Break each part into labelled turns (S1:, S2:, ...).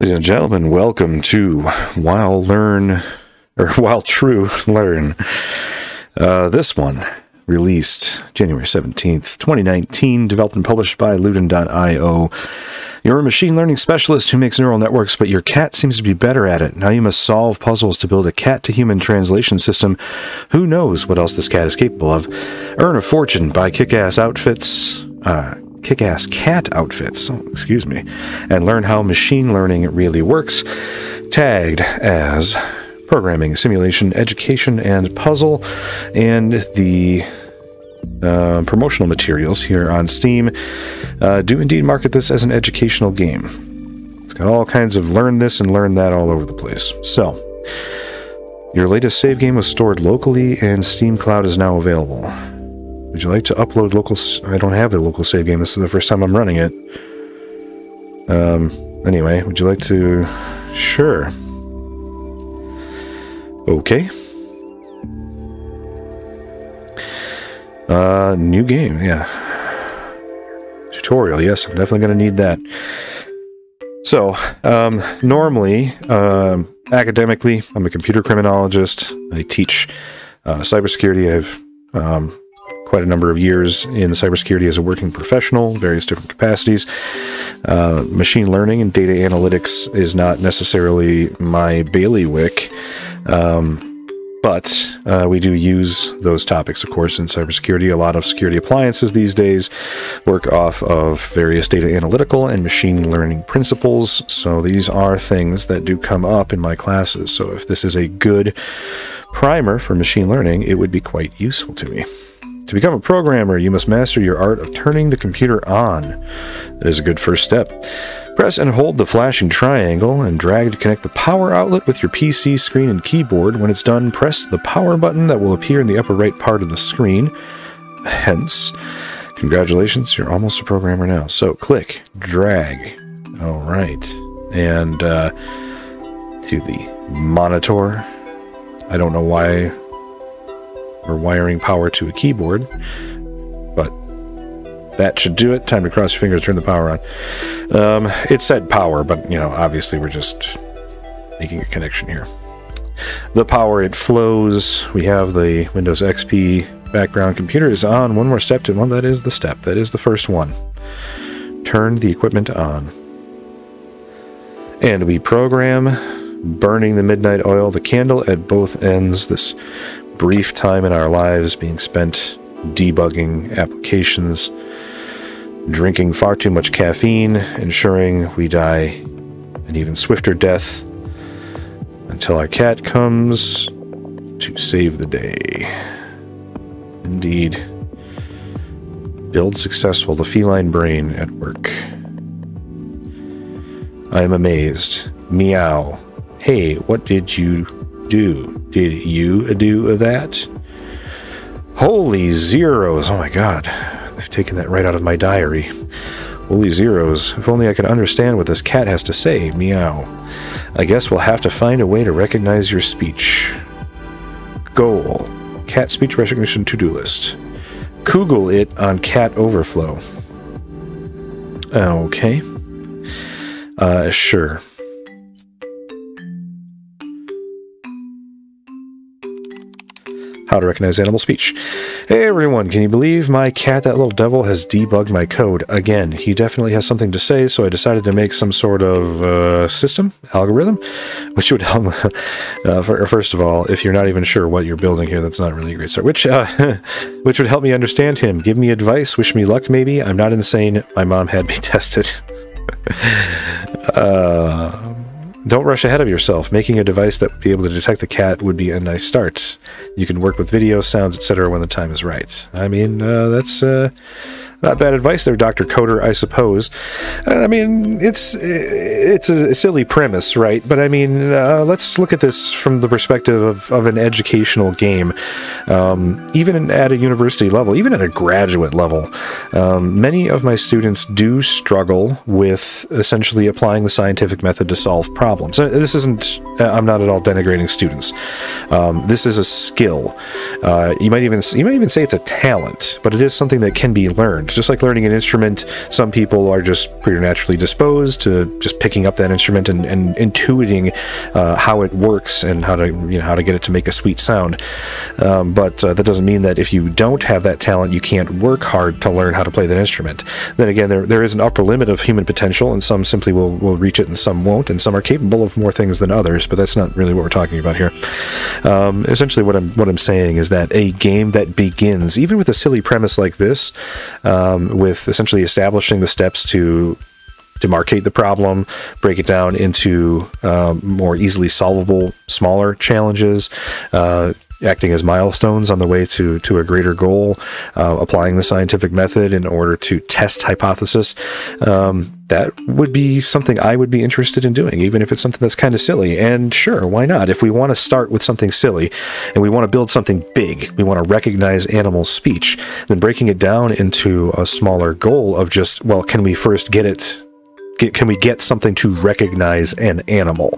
S1: Ladies and gentlemen, welcome to While Learn, or While True Learn. Uh, this one, released January 17th, 2019, developed and published by Luden.io. You're a machine learning specialist who makes neural networks, but your cat seems to be better at it. Now you must solve puzzles to build a cat to human translation system. Who knows what else this cat is capable of? Earn a fortune, buy kick ass outfits. Uh, kick ass cat outfits, oh, excuse me, and learn how machine learning really works, tagged as programming, simulation, education, and puzzle, and the uh, promotional materials here on Steam uh, do indeed market this as an educational game. It's got all kinds of learn this and learn that all over the place. So, your latest save game was stored locally, and Steam Cloud is now available. Would you like to upload local... I don't have a local save game. This is the first time I'm running it. Um, anyway, would you like to... Sure. Okay. Uh, new game, yeah. Tutorial, yes, I'm definitely going to need that. So, um, normally, um, academically, I'm a computer criminologist. I teach uh, cybersecurity. I've um, quite a number of years in cybersecurity as a working professional, various different capacities. Uh, machine learning and data analytics is not necessarily my bailiwick. Um, but uh, we do use those topics, of course, in cybersecurity. A lot of security appliances these days work off of various data analytical and machine learning principles. So these are things that do come up in my classes. So if this is a good primer for machine learning, it would be quite useful to me. To become a programmer, you must master your art of turning the computer on. That is a good first step. Press and hold the flashing triangle and drag to connect the power outlet with your PC screen and keyboard. When it's done, press the power button that will appear in the upper right part of the screen. Hence, congratulations, you're almost a programmer now. So click, drag. All right. And uh, to the monitor. I don't know why or wiring power to a keyboard. But that should do it. Time to cross your fingers, turn the power on. Um, it said power, but, you know, obviously we're just making a connection here. The power, it flows. We have the Windows XP background computer is on. One more step to, well, that is the step. That is the first one. Turn the equipment on. And we program burning the midnight oil, the candle at both ends. This brief time in our lives being spent debugging applications, drinking far too much caffeine, ensuring we die an even swifter death until our cat comes to save the day. Indeed. Build successful, the feline brain at work. I am amazed. Meow. Hey, what did you do? Did you do that? Holy zeros! Oh my god. They've taken that right out of my diary. Holy zeros. If only I could understand what this cat has to say. Meow. I guess we'll have to find a way to recognize your speech. Goal. Cat speech recognition to-do list. Google it on Cat Overflow. Okay. Uh, sure. How to recognize animal speech. Hey everyone, can you believe my cat, that little devil, has debugged my code? Again, he definitely has something to say, so I decided to make some sort of uh, system, algorithm, which would help. Uh, for, first of all, if you're not even sure what you're building here, that's not really a great start. Which, uh, which would help me understand him, give me advice, wish me luck maybe. I'm not insane. My mom had me tested. uh, don't rush ahead of yourself. Making a device that would be able to detect the cat would be a nice start. You can work with video, sounds, etc. when the time is right. I mean, uh, that's uh, not bad advice there, Dr. Coder, I suppose. I mean, it's it's a silly premise, right? But I mean, uh, let's look at this from the perspective of, of an educational game. Um, even at a university level, even at a graduate level, um, many of my students do struggle with essentially applying the scientific method to solve problems. Uh, this isn't, uh, I'm not at all denigrating students. Um, this is a skill. Uh, you might even you might even say it's a talent, but it is something that can be learned. Just like learning an instrument, some people are just preternaturally disposed to just picking up that instrument and, and intuiting uh, how it works and how to you know how to get it to make a sweet sound. Um, but uh, that doesn't mean that if you don't have that talent, you can't work hard to learn how to play that instrument. Then again, there, there is an upper limit of human potential, and some simply will, will reach it and some won't, and some are capable of more things than others, but that's not really what we're talking about here. Um, essentially, what I'm, what I'm saying is that a game that begins, even with a silly premise like this, um, with essentially establishing the steps to demarcate the problem, break it down into um, more easily solvable, smaller challenges, uh, acting as milestones on the way to, to a greater goal, uh, applying the scientific method in order to test hypothesis. Um, that would be something I would be interested in doing, even if it's something that's kind of silly. And sure, why not? If we want to start with something silly and we want to build something big, we want to recognize animal speech, then breaking it down into a smaller goal of just, well, can we first get it get, can we get something to recognize an animal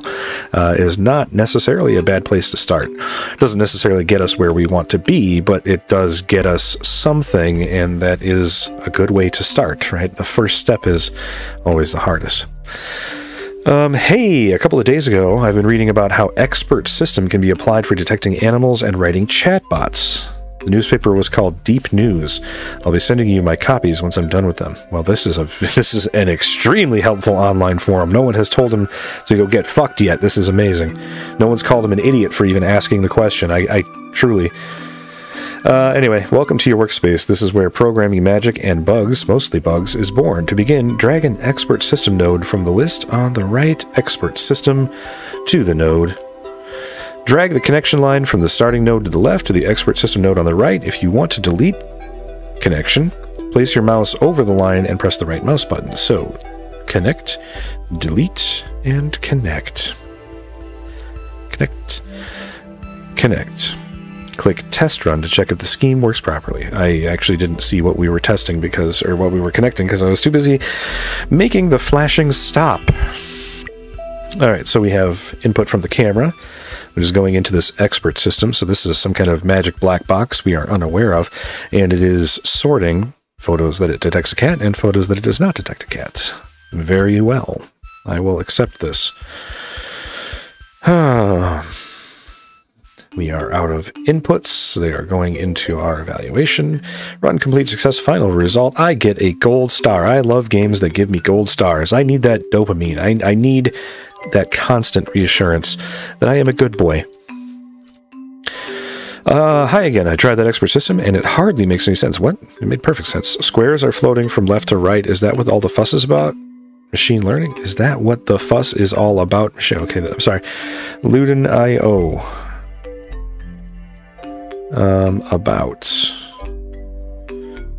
S1: uh, is not necessarily a bad place to start. It doesn't necessarily get us where we want to be, but it does get us something, and that is a good way to start, right? The first step is always the hardest. Um, hey, a couple of days ago, I've been reading about how expert system can be applied for detecting animals and writing chatbots. The newspaper was called Deep News. I'll be sending you my copies once I'm done with them. Well, this is a this is an extremely helpful online forum. No one has told him to go get fucked yet. This is amazing. No one's called him an idiot for even asking the question. I, I truly. Uh, anyway, welcome to your workspace. This is where programming magic and bugs, mostly bugs, is born. To begin, drag an expert system node from the list on the right expert system to the node Drag the connection line from the starting node to the left to the expert system node on the right. If you want to delete connection, place your mouse over the line and press the right mouse button. So, connect, delete, and connect. Connect, connect. Click test run to check if the scheme works properly. I actually didn't see what we were testing because, or what we were connecting because I was too busy making the flashing stop. All right, so we have input from the camera which is going into this expert system. So this is some kind of magic black box we are unaware of, and it is sorting photos that it detects a cat and photos that it does not detect a cat. Very well. I will accept this. we are out of inputs. They are going into our evaluation. Run complete success. Final result. I get a gold star. I love games that give me gold stars. I need that dopamine. I, I need that constant reassurance that I am a good boy. Uh, hi again. I tried that expert system, and it hardly makes any sense. What? It made perfect sense. Squares are floating from left to right. Is that what all the fuss is about? Machine learning? Is that what the fuss is all about? Okay, I'm sorry. Luden.io. Um, about.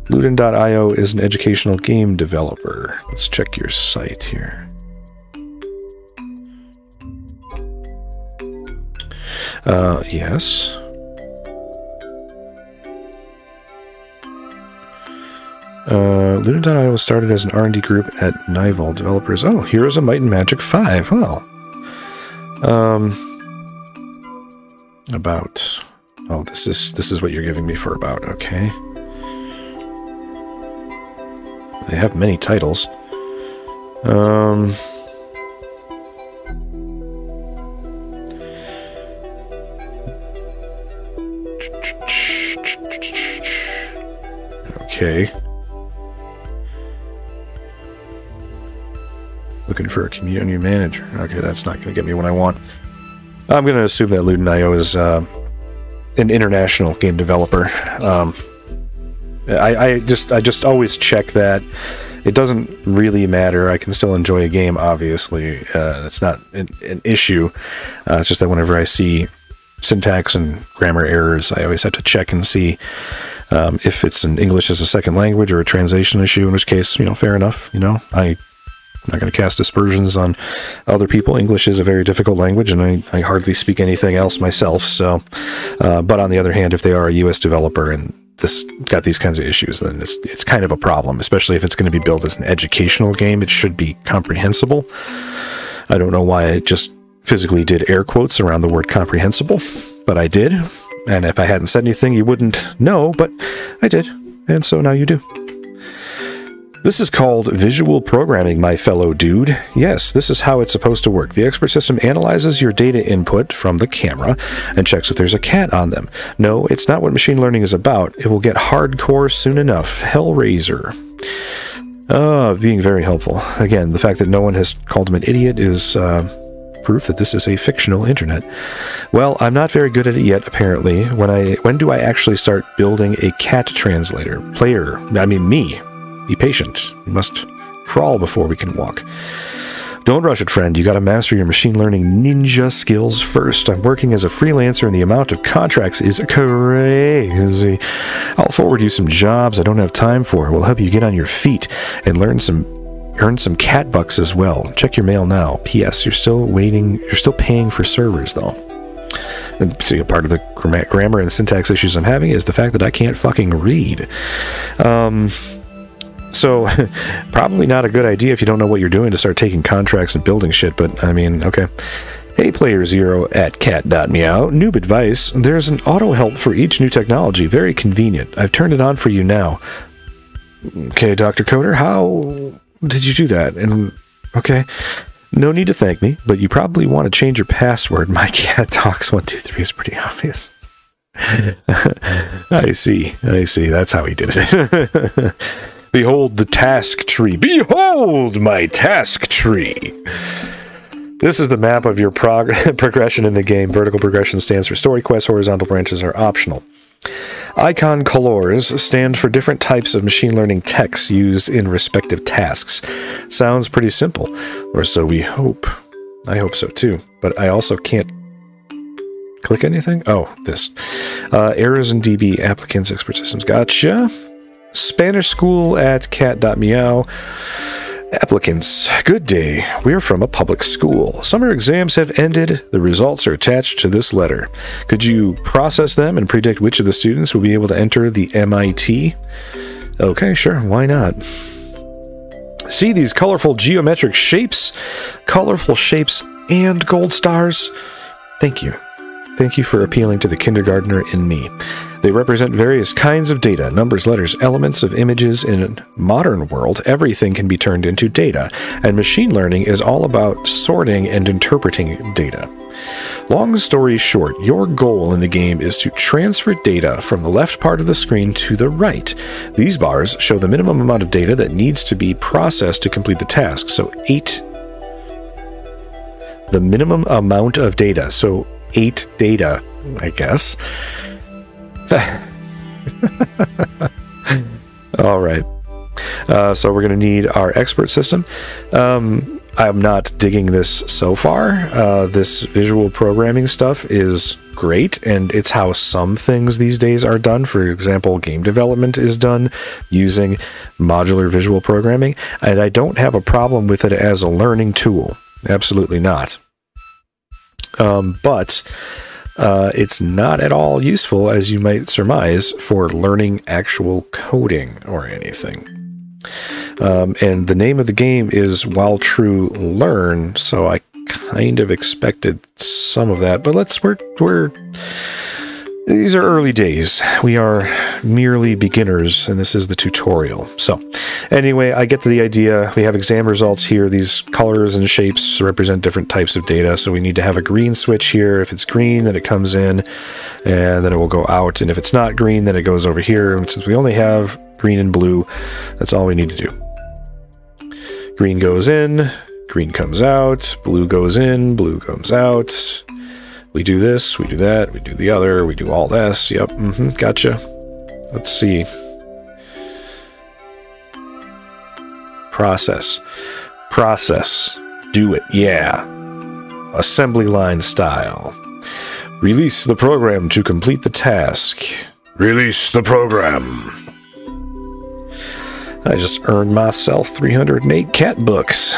S1: Luden.io is an educational game developer. Let's check your site here. Uh, yes. Uh, Luden.io was started as an R&D group at Nival developers. Oh, Heroes of Might and Magic 5. Well. Um, about. Oh, this is this is what you're giving me for about. Okay. They have many titles. Um... Okay. Looking for a community manager. Okay, that's not going to get me what I want. I'm going to assume that Luden.io is uh, an international game developer. Um, I, I, just I just always check that. It doesn't really matter. I can still enjoy a game, obviously. Uh, it's not an, an issue. Uh, it's just that whenever I see syntax and grammar errors, I always have to check and see um, if it's an English as a second language or a translation issue, in which case, you know, fair enough. You know, I, am not going to cast aspersions on other people. English is a very difficult language, and I, I hardly speak anything else myself. So, uh, but on the other hand, if they are a U.S. developer and this got these kinds of issues, then it's it's kind of a problem. Especially if it's going to be built as an educational game, it should be comprehensible. I don't know why I just physically did air quotes around the word comprehensible, but I did. And if I hadn't said anything, you wouldn't know, but I did. And so now you do. This is called visual programming, my fellow dude. Yes, this is how it's supposed to work. The expert system analyzes your data input from the camera and checks if there's a cat on them. No, it's not what machine learning is about. It will get hardcore soon enough. Hellraiser. Ah, being very helpful. Again, the fact that no one has called him an idiot is uh, proof that this is a fictional internet. Well, I'm not very good at it yet, apparently. When I when do I actually start building a cat translator? Player, I mean me. Be patient. We must crawl before we can walk. Don't rush it, friend. You gotta master your machine learning ninja skills first. I'm working as a freelancer and the amount of contracts is crazy. I'll forward you some jobs I don't have time for. We'll help you get on your feet and learn some earn some cat bucks as well. Check your mail now. P.S. You're still waiting you're still paying for servers though. And see, part of the grammar and syntax issues I'm having is the fact that I can't fucking read. Um, so, probably not a good idea if you don't know what you're doing to start taking contracts and building shit, but I mean, okay. Hey, Player Zero at cat.meow. Noob advice. There's an auto help for each new technology. Very convenient. I've turned it on for you now. Okay, Dr. Coder, how did you do that? And, okay. No need to thank me, but you probably want to change your password. My cat talks 123 is pretty obvious. I see. I see. That's how he did it. Behold the task tree. Behold my task tree. This is the map of your prog progression in the game. Vertical progression stands for story quests, horizontal branches are optional. Icon colors stand for different types of machine learning texts used in respective tasks. Sounds pretty simple, or so we hope. I hope so too, but I also can't click anything? Oh, this. Uh, errors in DB applicants, expert systems. Gotcha. Spanish school at cat.meow. Applicants, good day. We're from a public school. Summer exams have ended. The results are attached to this letter. Could you process them and predict which of the students will be able to enter the MIT? Okay, sure, why not? See these colorful geometric shapes? Colorful shapes and gold stars? Thank you. Thank you for appealing to the kindergartner in me. They represent various kinds of data, numbers, letters, elements of images. In a modern world, everything can be turned into data, and machine learning is all about sorting and interpreting data. Long story short, your goal in the game is to transfer data from the left part of the screen to the right. These bars show the minimum amount of data that needs to be processed to complete the task. So 8 the minimum amount of data. So 8 data, I guess. All right. Uh, so we're going to need our expert system. Um, I'm not digging this so far. Uh, this visual programming stuff is great, and it's how some things these days are done. For example, game development is done using modular visual programming, and I don't have a problem with it as a learning tool. Absolutely not. Um, but uh, it's not at all useful, as you might surmise, for learning actual coding or anything. Um, and the name of the game is While True Learn, so I kind of expected some of that, but let's we're we're these are early days. We are merely beginners, and this is the tutorial. So, anyway, I get to the idea. We have exam results here. These colors and shapes represent different types of data, so we need to have a green switch here. If it's green, then it comes in, and then it will go out. And if it's not green, then it goes over here. And since we only have green and blue, that's all we need to do. Green goes in, green comes out, blue goes in, blue comes out, we do this, we do that, we do the other, we do all this. Yep, mm-hmm, gotcha. Let's see. Process. Process. Do it, yeah. Assembly line style. Release the program to complete the task. Release the program. I just earned myself 308 cat bucks.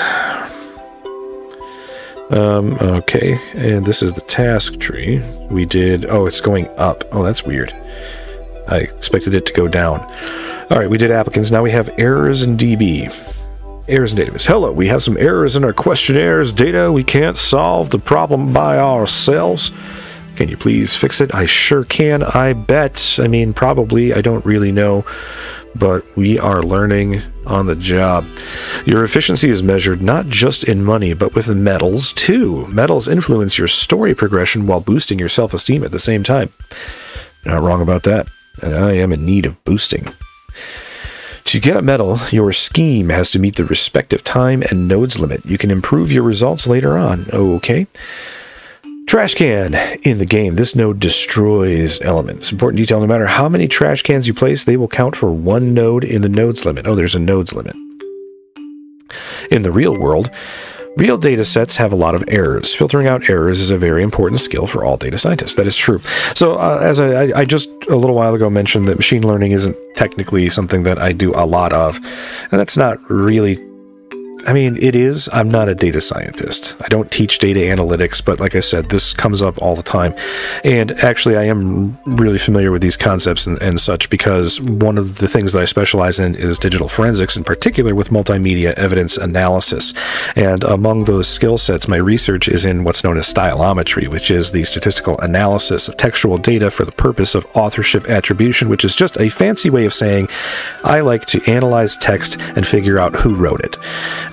S1: Um, okay, and this is the task tree. We did, oh, it's going up. Oh, that's weird. I expected it to go down. All right, we did applicants. Now we have errors in DB. Errors in database. Hello, we have some errors in our questionnaires data. We can't solve the problem by ourselves. Can you please fix it? I sure can, I bet. I mean, probably. I don't really know but we are learning on the job. Your efficiency is measured not just in money, but with medals too. Medals influence your story progression while boosting your self esteem at the same time. You're not wrong about that, and I am in need of boosting. To get a medal, your scheme has to meet the respective time and nodes limit. You can improve your results later on. Okay. Trash can in the game. This node destroys elements. Important detail no matter how many trash cans you place, they will count for one node in the nodes limit. Oh, there's a nodes limit. In the real world, Real data sets have a lot of errors. Filtering out errors is a very important skill for all data scientists. That is true. So, uh, as I, I, just a little while ago mentioned that machine learning isn't technically something that I do a lot of, and that's not really I mean, it is. I'm not a data scientist. I don't teach data analytics, but like I said, this comes up all the time. And actually, I am really familiar with these concepts and, and such because one of the things that I specialize in is digital forensics, in particular with multimedia evidence analysis. And among those skill sets, my research is in what's known as stylometry, which is the statistical analysis of textual data for the purpose of authorship attribution, which is just a fancy way of saying I like to analyze text and figure out who wrote it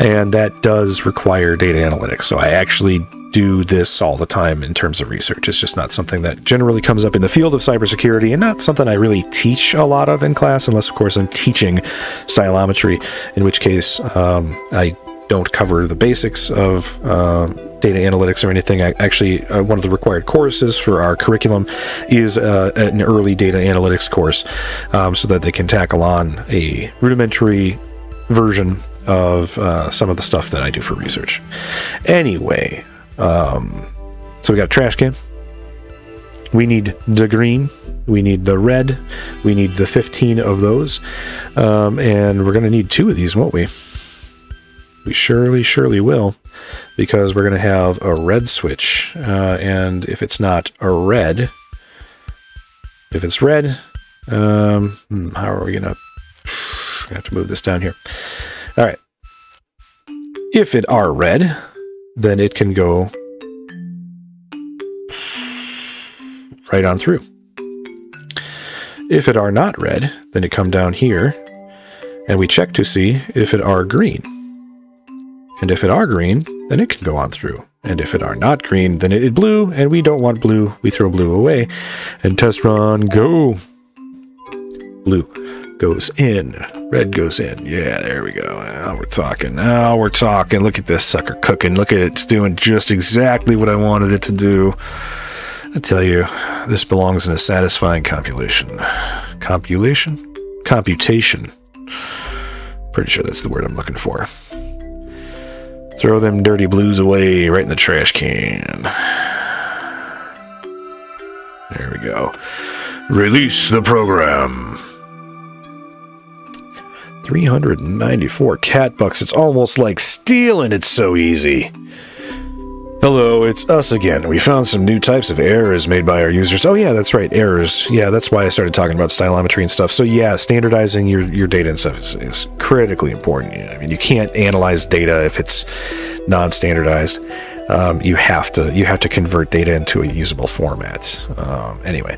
S1: and that does require data analytics. So I actually do this all the time in terms of research. It's just not something that generally comes up in the field of cybersecurity and not something I really teach a lot of in class, unless, of course, I'm teaching stylometry, in which case um, I don't cover the basics of uh, data analytics or anything. I, actually, uh, one of the required courses for our curriculum is uh, an early data analytics course um, so that they can tackle on a rudimentary version of uh, some of the stuff that I do for research. Anyway, um, so we got a trash can. We need the green. We need the red. We need the 15 of those. Um, and we're going to need two of these, won't we? We surely, surely will, because we're going to have a red switch. Uh, and if it's not a red, if it's red, um, hmm, how are we going to... Have to move this down here. All right. If it are red, then it can go right on through. If it are not red, then it come down here, and we check to see if it are green. And if it are green, then it can go on through. And if it are not green, then it is blue, and we don't want blue. We throw blue away. And test run, go! Blue goes in. Red goes in. Yeah, there we go. Now we're talking. Now we're talking. Look at this sucker cooking. Look at it. It's doing just exactly what I wanted it to do. I tell you, this belongs in a satisfying compilation. Compilation? Computation. Pretty sure that's the word I'm looking for. Throw them dirty blues away right in the trash can. There we go. Release the program. 394 cat bucks. It's almost like stealing. It's so easy. Hello, it's us again. We found some new types of errors made by our users. Oh yeah, that's right, errors. Yeah, that's why I started talking about stylometry and stuff. So yeah, standardizing your, your data and stuff is, is critically important. I mean, you can't analyze data if it's non-standardized. Um, you have to you have to convert data into a usable format. Um, anyway.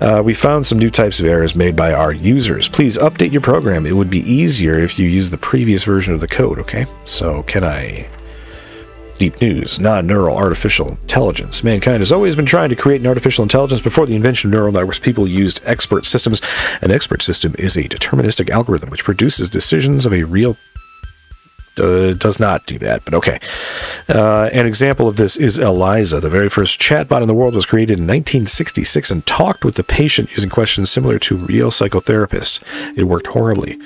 S1: Uh, we found some new types of errors made by our users. Please update your program. It would be easier if you use the previous version of the code, okay? So can I... Deep news, non-neural artificial intelligence. Mankind has always been trying to create an artificial intelligence. Before the invention of neural networks, people used expert systems. An expert system is a deterministic algorithm which produces decisions of a real does not do that, but okay. Uh, an example of this is Eliza. The very first chatbot in the world was created in 1966 and talked with the patient using questions similar to real psychotherapists. It worked horribly.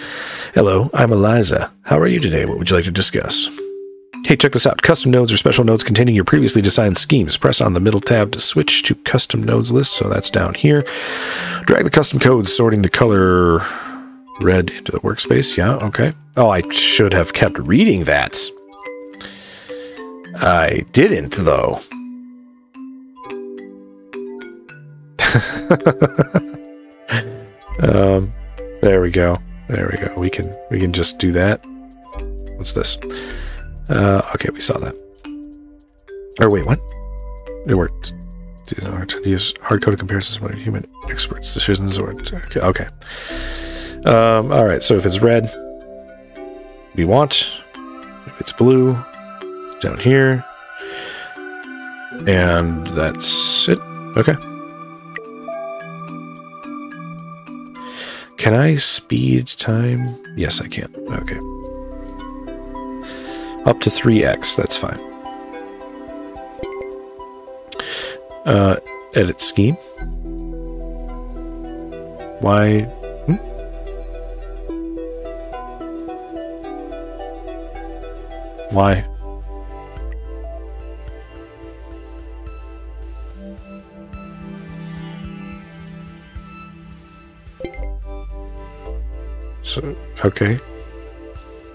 S1: Hello, I'm Eliza. How are you today? What would you like to discuss? Hey, check this out. Custom nodes are special nodes containing your previously designed schemes. Press on the middle tab to switch to custom nodes list, so that's down here. Drag the custom codes, sorting the color red into the workspace. Yeah, okay. Oh, I should have kept reading that. I didn't, though. um, there we go. There we go. We can we can just do that. What's this? Uh, okay, we saw that. Or wait, what? It worked. Use hard coded comparisons with human experts decisions or okay. Um, all right, so if it's red, we want. If it's blue, down here. And that's it. Okay. Can I speed time? Yes, I can. Okay. Up to 3x, that's fine. Uh, edit scheme. Why? Why? So, okay.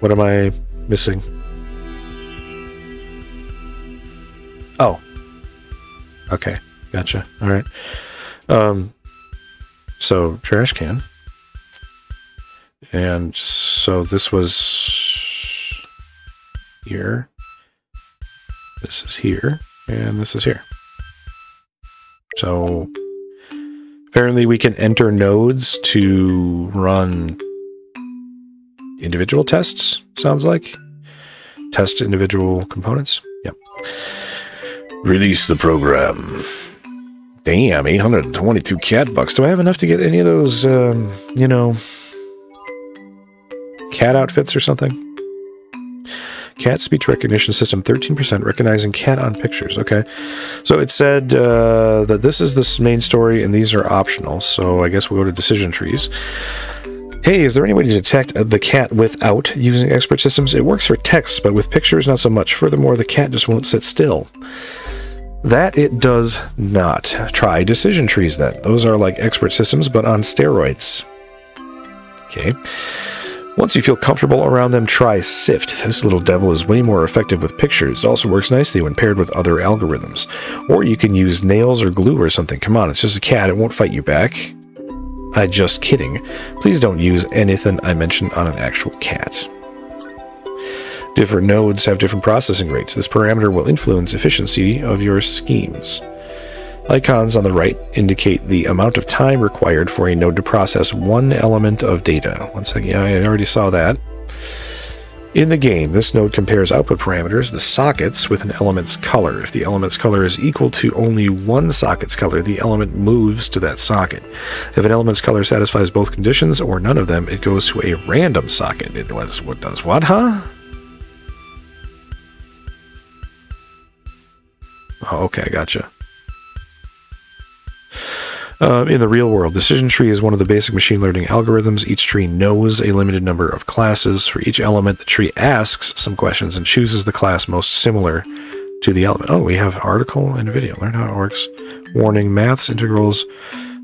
S1: What am I missing? Oh. Okay. Gotcha. All right. Um, so trash can. And so this was here. This is here. And this is here. So apparently we can enter nodes to run individual tests, sounds like. Test individual components. Yep. Release the program. Damn, 822 cat bucks. Do I have enough to get any of those, um, you know, cat outfits or something? Cat speech recognition system, 13% recognizing cat on pictures. Okay. So it said uh, that this is the main story and these are optional. So I guess we'll go to decision trees. Hey, is there any way to detect the cat without using expert systems? It works for text, but with pictures, not so much. Furthermore, the cat just won't sit still. That it does not. Try decision trees then. Those are like expert systems, but on steroids. Okay. Once you feel comfortable around them, try Sift. This little devil is way more effective with pictures. It also works nicely when paired with other algorithms. Or you can use nails or glue or something. Come on, it's just a cat. It won't fight you back. I just kidding. Please don't use anything I mentioned on an actual cat. Different nodes have different processing rates. This parameter will influence efficiency of your schemes. Icons on the right indicate the amount of time required for a node to process one element of data. One second, yeah, I already saw that. In the game, this node compares output parameters, the sockets, with an element's color. If the element's color is equal to only one socket's color, the element moves to that socket. If an element's color satisfies both conditions or none of them, it goes to a random socket. It was what does what, huh? Oh, okay, gotcha. Um, in the real world, decision tree is one of the basic machine learning algorithms. Each tree knows a limited number of classes. For each element, the tree asks some questions and chooses the class most similar to the element. Oh, we have article and video. Learn how it works. Warning, maths, integrals,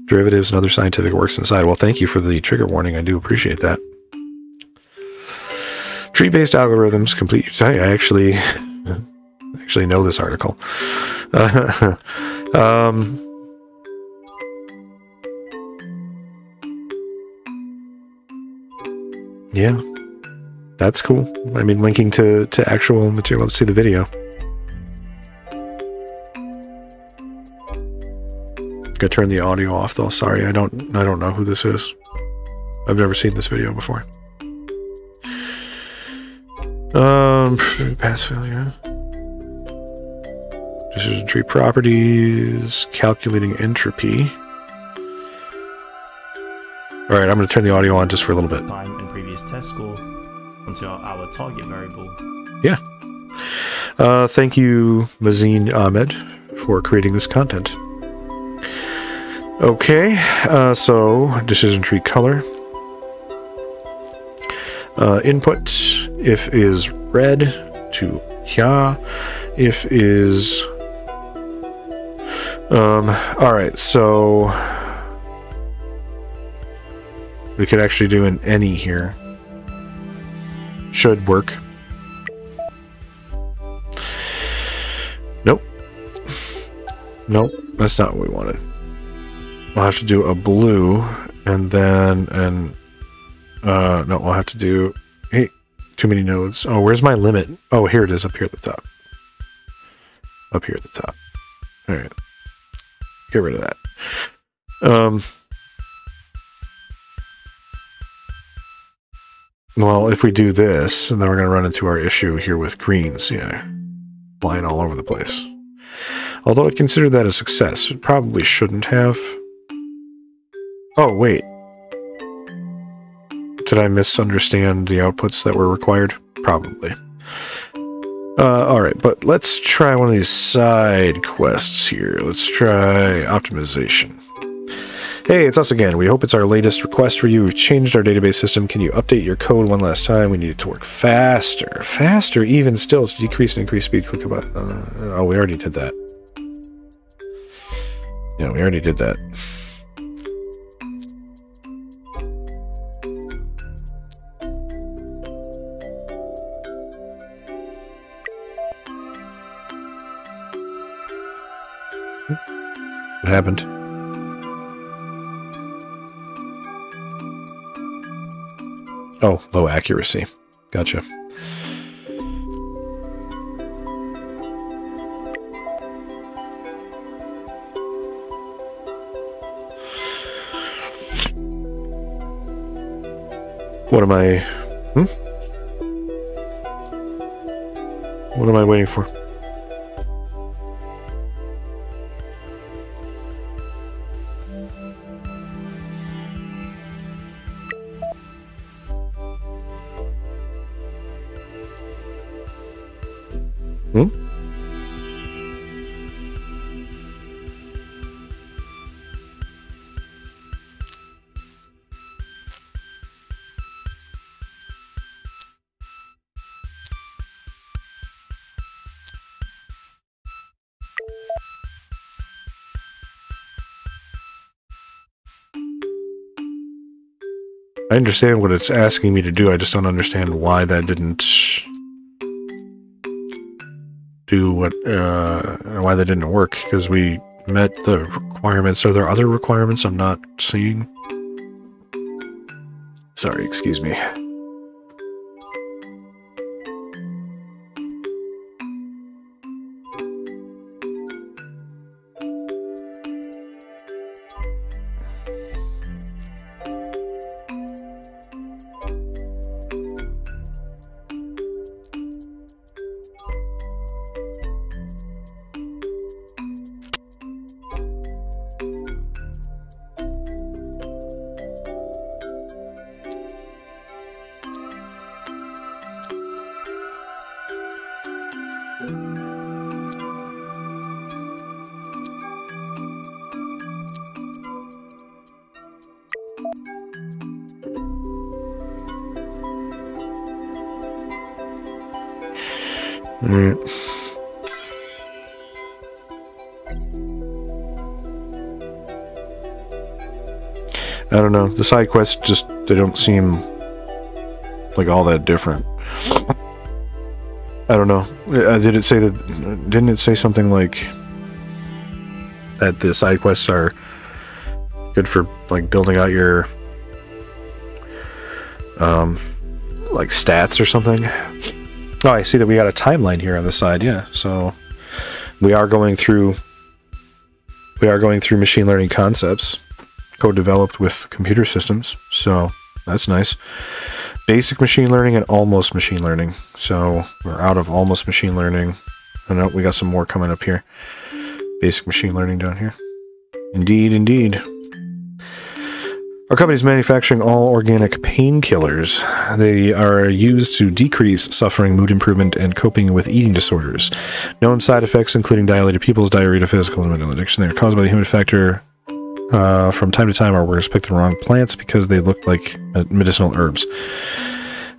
S1: derivatives, and other scientific works inside. Well, thank you for the trigger warning. I do appreciate that. Tree-based algorithms complete. I actually actually know this article. Uh, um, Yeah. That's cool. I mean, linking to, to actual material. Let's see the video. Gotta turn the audio off though. Sorry, I don't I don't know who this is. I've never seen this video before. Um pass failure. Decision tree properties, calculating entropy. All right, I'm going to turn the audio on just for a little bit.
S2: Time and previous test score onto our, our target variable.
S1: Yeah. Uh, thank you, Mazin Ahmed, for creating this content. Okay, uh, so decision tree color. Uh, input if is red to yeah, if is um. All right, so we could actually do an any here. Should work. Nope. Nope, that's not what we wanted. We'll have to do a blue, and then, and, uh, no, we'll have to do, hey, too many nodes. Oh, where's my limit? Oh, here it is, up here at the top. Up here at the top. Alright. Get rid of that. Um, Well, if we do this, and then we're going to run into our issue here with greens, yeah, flying all over the place. Although I consider that a success, it probably shouldn't have. Oh, wait. Did I misunderstand the outputs that were required? Probably. Uh, alright, but let's try one of these side quests here. Let's try optimization. Hey, it's us again. We hope it's our latest request for you. We've changed our database system. Can you update your code one last time? We need it to work faster. Faster, even still, to decrease and increase speed. Click a button. Uh, oh, we already did that. Yeah, we already did that. What happened? Oh, low accuracy. Gotcha. What am I... Hmm? What am I waiting for? I understand what it's asking me to do. I just don't understand why that didn't do what uh, why that didn't work because we met the requirements. Are there other requirements I'm not seeing? Sorry, excuse me. I don't know. The side quests just they don't seem like all that different. I don't know. Uh, did it say that? Didn't it say something like that the side quests are good for like building out your um like stats or something? Oh, I see that we got a timeline here on the side. Yeah, so we are going through we are going through machine learning concepts, co-developed with computer systems. So that's nice. Basic machine learning and almost machine learning. So we're out of almost machine learning. Oh, I know we got some more coming up here. Basic machine learning down here. Indeed, indeed. Our company is manufacturing all organic painkillers. They are used to decrease suffering, mood improvement, and coping with eating disorders. Known side effects, including dilated pupils, diarrhea, physical and mental addiction, they are caused by the human factor. Uh, from time to time, our workers pick the wrong plants because they look like medicinal herbs.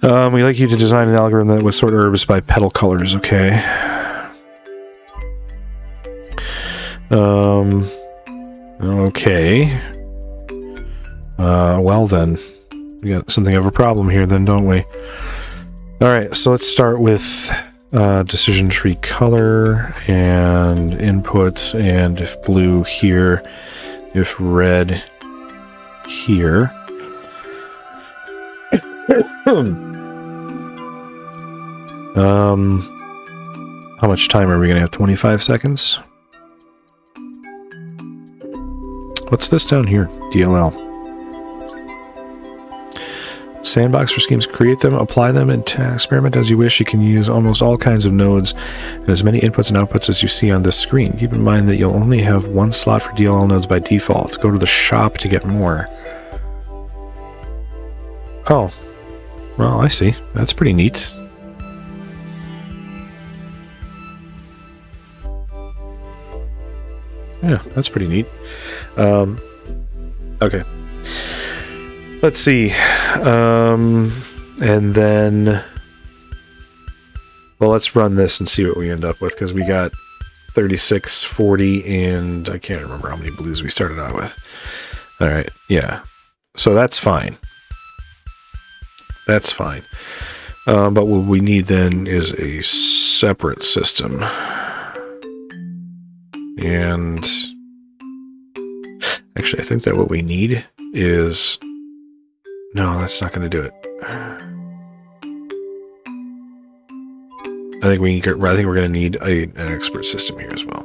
S1: Um, we like you to design an algorithm that would sort herbs by petal colors. Okay. Um. Okay. Uh, well then, we got something of a problem here then, don't we? Alright, so let's start with uh, decision tree color and input, and if blue here, if red here. um, how much time are we going to have? 25 seconds? What's this down here? DLL. Sandbox for schemes, create them, apply them, and experiment as you wish. You can use almost all kinds of nodes and as many inputs and outputs as you see on this screen. Keep in mind that you'll only have one slot for DLL nodes by default. Go to the shop to get more. Oh, well, I see. That's pretty neat. Yeah, that's pretty neat. Um, okay. Let's see. Um, and then, well, let's run this and see what we end up with because we got 36, 40, and I can't remember how many blues we started out with. All right. Yeah. So that's fine. That's fine. Um, but what we need then is a separate system. And actually, I think that what we need is no, that's not going to do it. I think we. I think we're going to need a, an expert system here as well.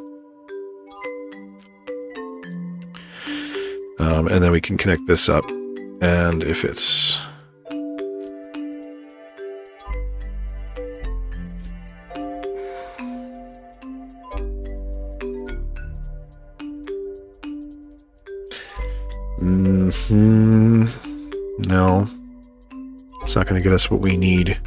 S1: Um, and then we can connect this up, and if it's Hmm. No. It's not going to get us what we need.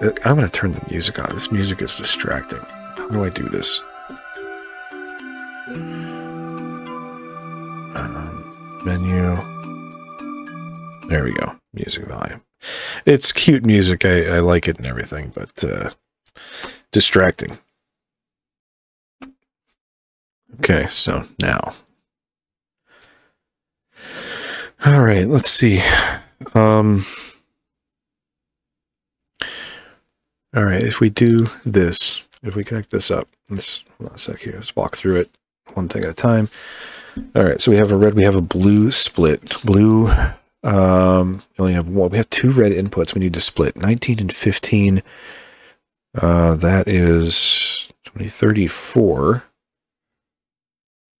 S1: Uh, I'm going to turn the music on. This music is distracting. How do I do this? Um, menu. There we go. Music volume. It's cute music. I, I like it and everything, but uh, distracting. Okay, so now. All right, let's see. Um, all right, if we do this, if we connect this up, let's hold on a sec here. Let's walk through it one thing at a time. All right, so we have a red, we have a blue split. Blue, um, we only have one. We have two red inputs. We need to split 19 and 15. Uh, that is 2034.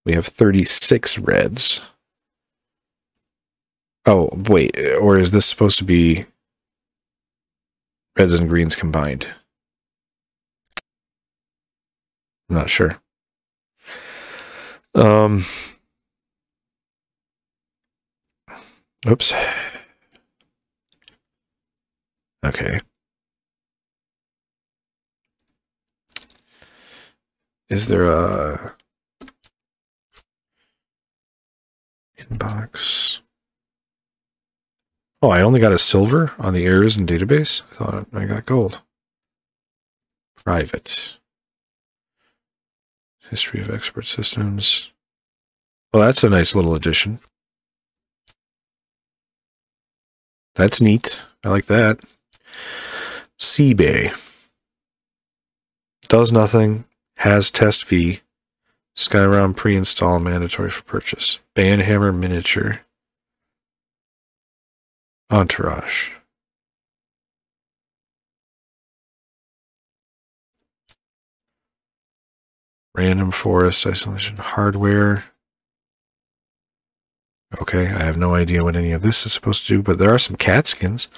S1: We have 36 reds. Oh, wait, or is this supposed to be reds and greens combined? I'm not sure. Um, oops. Okay. Is there a Inbox. Oh, I only got a silver on the errors and database? I thought I got gold. Private. History of expert systems. Well, that's a nice little addition. That's neat. I like that. Seabay. Does nothing. Has test V. Skyrim pre-install mandatory for purchase. Banhammer miniature. Entourage. Random forest isolation hardware. Okay, I have no idea what any of this is supposed to do, but there are some cat skins.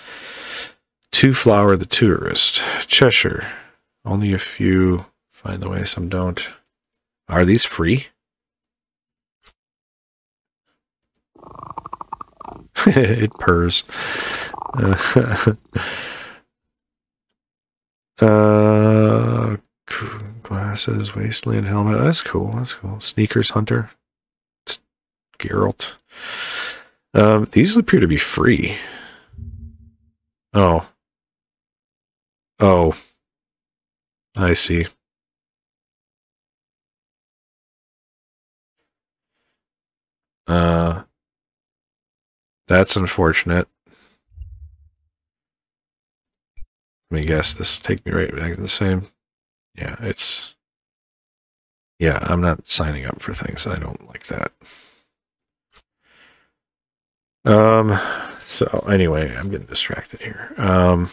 S1: Twoflower the Tourist. Cheshire. Only a few find the way, some don't. Are these free? it purrs. Uh, uh, glasses, wasteland helmet. That's cool. That's cool. Sneakers hunter. Geralt. Um, these appear to be free. Oh. Oh. I see. Uh, that's unfortunate. Let me guess. This take me right back to the same. Yeah, it's. Yeah, I'm not signing up for things. I don't like that. Um. So anyway, I'm getting distracted here. Um.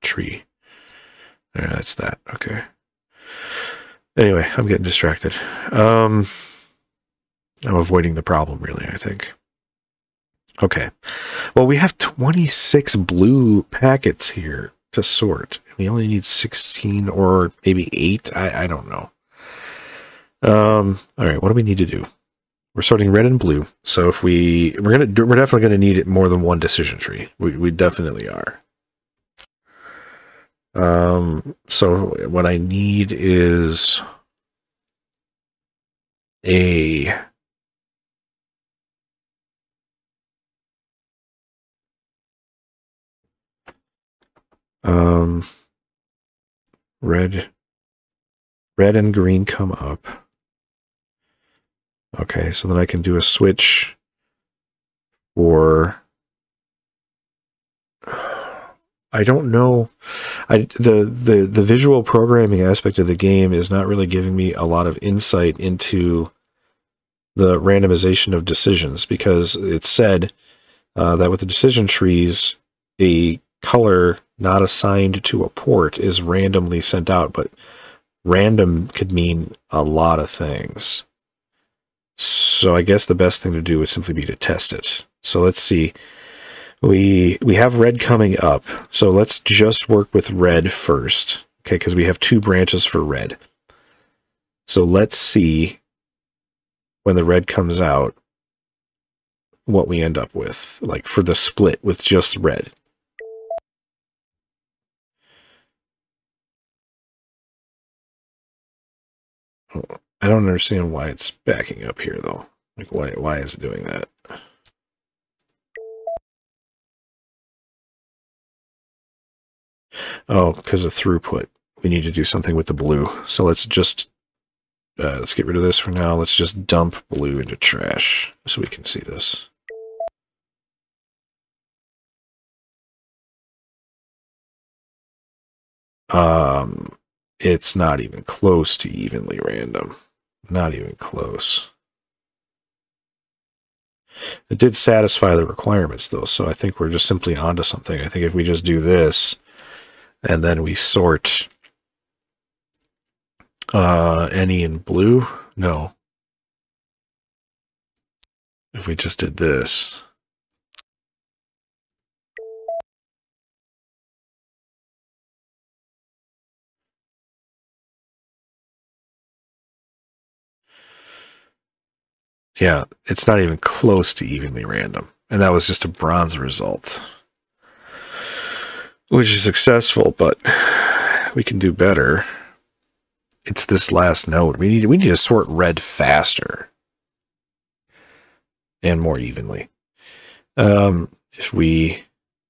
S1: Tree. Yeah, that's that. Okay. Anyway, I'm getting distracted. Um. I'm avoiding the problem, really, I think. Okay. Well, we have 26 blue packets here to sort. We only need 16 or maybe 8. I, I don't know. Um, all right, what do we need to do? We're sorting red and blue. So if we we're gonna we're definitely gonna need it more than one decision tree. We we definitely are. Um, so what I need is a um red red and green come up. Okay, so then I can do a switch for I don't know. I the the the visual programming aspect of the game is not really giving me a lot of insight into the randomization of decisions because it said uh, that with the decision trees, a color not assigned to a port is randomly sent out, but random could mean a lot of things. So I guess the best thing to do would simply be to test it. So let's see. We we have red coming up. So let's just work with red first. Okay, because we have two branches for red. So let's see when the red comes out what we end up with, like for the split with just red. I don't understand why it's backing up here though. Like why why is it doing that? Oh, because of throughput. We need to do something with the blue. So let's just uh, let's get rid of this for now. Let's just dump blue into trash so we can see this. Um, it's not even close to evenly random. Not even close. It did satisfy the requirements though, so I think we're just simply onto something. I think if we just do this and then we sort uh, any in blue, no. If we just did this, Yeah, it's not even close to evenly random. And that was just a bronze result. Which is successful, but we can do better. It's this last node. We need we need to sort red faster. And more evenly. Um if we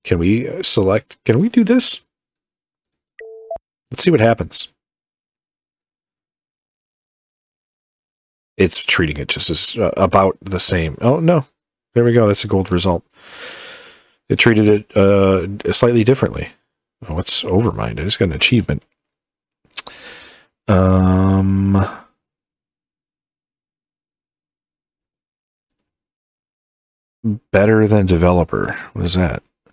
S1: can we select can we do this? Let's see what happens. It's treating it just as uh, about the same. Oh, no. There we go. That's a gold result. It treated it uh, slightly differently. Oh, what's Overmind? I just got an achievement. Um... Better than developer. What is that? It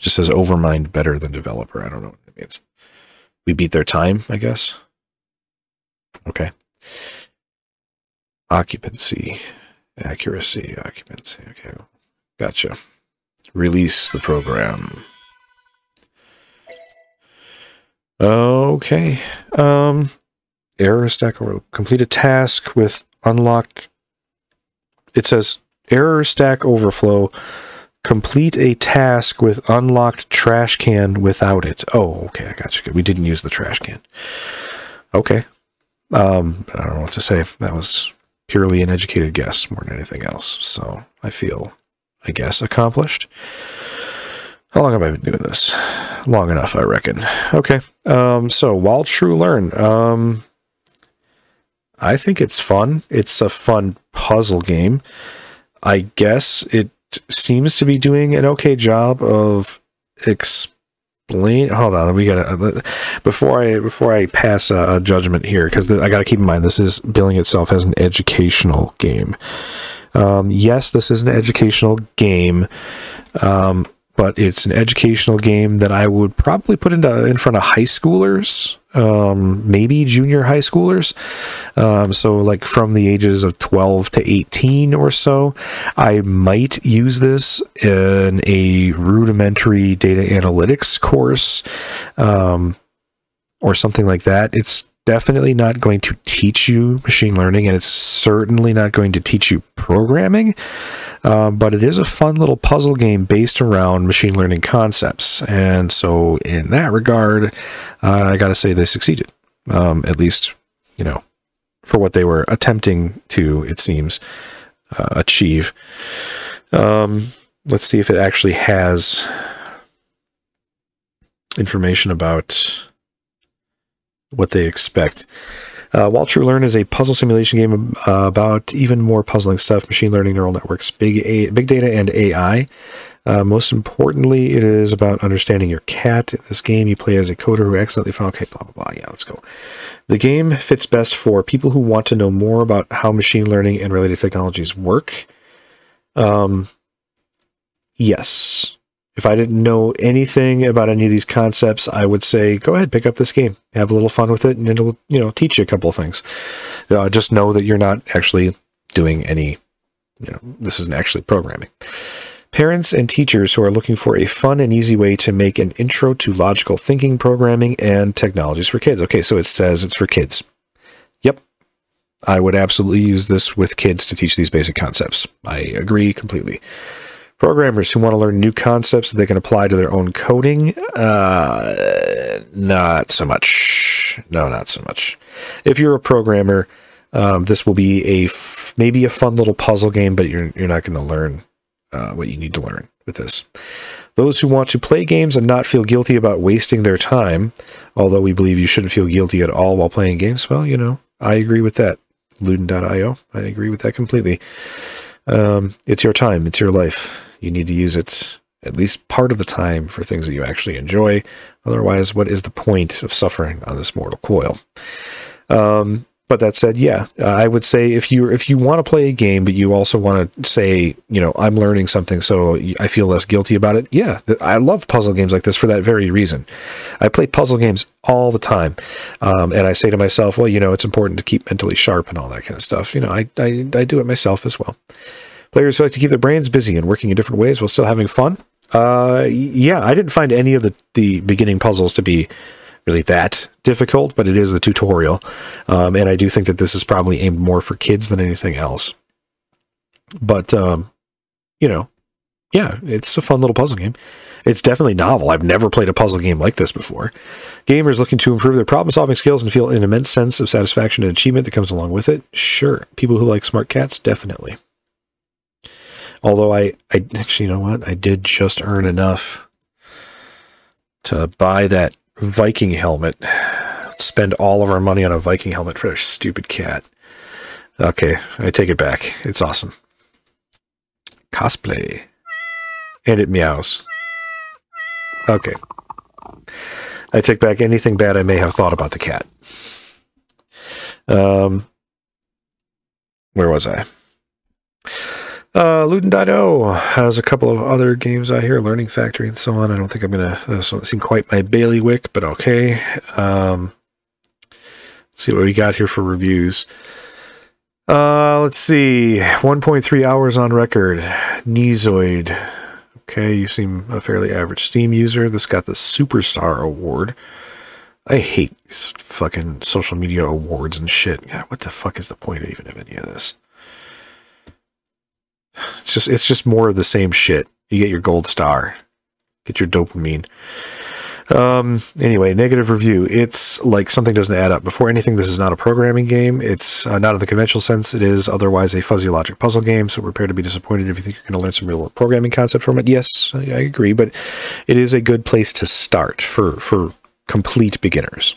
S1: just says Overmind better than developer. I don't know what that means. We beat their time, I guess. Okay. Occupancy, accuracy, occupancy. Okay, gotcha. Release the program. Okay. Um, error stack or complete a task with unlocked. It says error stack overflow. Complete a task with unlocked trash can without it. Oh, okay, I got you. We didn't use the trash can. Okay. Um, I don't know what to say. That was purely an educated guess more than anything else. So I feel, I guess, accomplished. How long have I been doing this? Long enough, I reckon. Okay. Um, so while True Learn, um, I think it's fun. It's a fun puzzle game. I guess it seems to be doing an okay job of explaining explain. Hold on, we gotta uh, before I before I pass a, a judgment here because I gotta keep in mind this is billing itself as an educational game. Um, yes, this is an educational game, um, but it's an educational game that I would probably put into in front of high schoolers um, maybe junior high schoolers. Um, so, like from the ages of 12 to 18 or so, I might use this in a rudimentary data analytics course um, or something like that. It's definitely not going to teach you machine learning, and it's certainly not going to teach you programming. Um, but it is a fun little puzzle game based around machine learning concepts. And so, in that regard, uh, I got to say they succeeded. Um, at least, you know, for what they were attempting to, it seems, uh, achieve. Um, let's see if it actually has information about what they expect. Uh, While True Learn is a puzzle simulation game uh, about even more puzzling stuff: machine learning, neural networks, big a- big data, and AI. Uh, most importantly, it is about understanding your cat. In this game, you play as a coder who accidentally found. Okay, blah blah blah. Yeah, let's go. The game fits best for people who want to know more about how machine learning and related technologies work. Um, yes. If I didn't know anything about any of these concepts, I would say go ahead, pick up this game, have a little fun with it, and it'll you know teach you a couple of things. Uh, just know that you're not actually doing any, you know, this isn't actually programming. Parents and teachers who are looking for a fun and easy way to make an intro to logical thinking, programming, and technologies for kids. Okay, so it says it's for kids. Yep. I would absolutely use this with kids to teach these basic concepts. I agree completely. Programmers who want to learn new concepts that they can apply to their own coding, uh, not so much. No, not so much. If you're a programmer, um, this will be a maybe a fun little puzzle game, but you're you're not going to learn uh, what you need to learn with this. Those who want to play games and not feel guilty about wasting their time, although we believe you shouldn't feel guilty at all while playing games, well, you know, I agree with that. Luden.io, I agree with that completely. Um, it's your time, it's your life. You need to use it at least part of the time for things that you actually enjoy. Otherwise, what is the point of suffering on this mortal coil? Um, but that said, yeah, I would say if you if you want to play a game, but you also want to say, you know, I'm learning something, so I feel less guilty about it. Yeah, I love puzzle games like this for that very reason. I play puzzle games all the time, um, and I say to myself, well, you know, it's important to keep mentally sharp and all that kind of stuff. You know, I I, I do it myself as well. Players who like to keep their brains busy and working in different ways while still having fun. Uh, yeah, I didn't find any of the the beginning puzzles to be really that difficult, but it is the tutorial. Um, and I do think that this is probably aimed more for kids than anything else. But, um, you know, yeah, it's a fun little puzzle game. It's definitely novel. I've never played a puzzle game like this before. Gamers looking to improve their problem solving skills and feel an immense sense of satisfaction and achievement that comes along with it. Sure. People who like smart cats, definitely. Although I, I actually, you know what? I did just earn enough to buy that Viking helmet. Spend all of our money on a Viking helmet for a stupid cat. Okay, I take it back. It's awesome. Cosplay. And it meows. Okay. I take back anything bad I may have thought about the cat. Um, where was I? Uh, Luden.io has a couple of other games out here, Learning Factory and so on. I don't think I'm going to, this won't seem quite my bailiwick, but okay. Um, let's see what we got here for reviews. Uh, let's see, 1.3 hours on record. Nezoid. Okay, you seem a fairly average Steam user. This got the Superstar Award. I hate fucking social media awards and shit. What the fuck is the point even of any of this? It's just it's just more of the same shit. You get your gold star, get your dopamine. Um. Anyway, negative review. It's like something doesn't add up. Before anything, this is not a programming game. It's uh, not in the conventional sense. It is otherwise a fuzzy logic puzzle game. So prepare to be disappointed if you think you're going to learn some real world programming concept from it. Yes, I, I agree, but it is a good place to start for for complete beginners.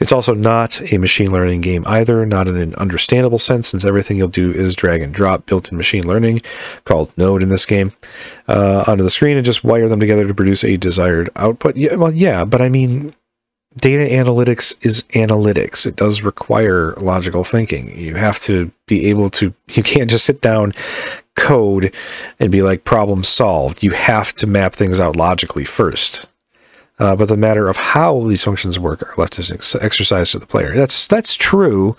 S1: It's also not a machine learning game either, not in an understandable sense, since everything you'll do is drag and drop built in machine learning, called Node in this game, uh, onto the screen and just wire them together to produce a desired output. Yeah, well, yeah, but I mean, data analytics is analytics. It does require logical thinking. You have to be able to, you can't just sit down, code, and be like, problem solved. You have to map things out logically first. Uh, but the matter of how these functions work are left as ex- exercise to the player. That's that's true.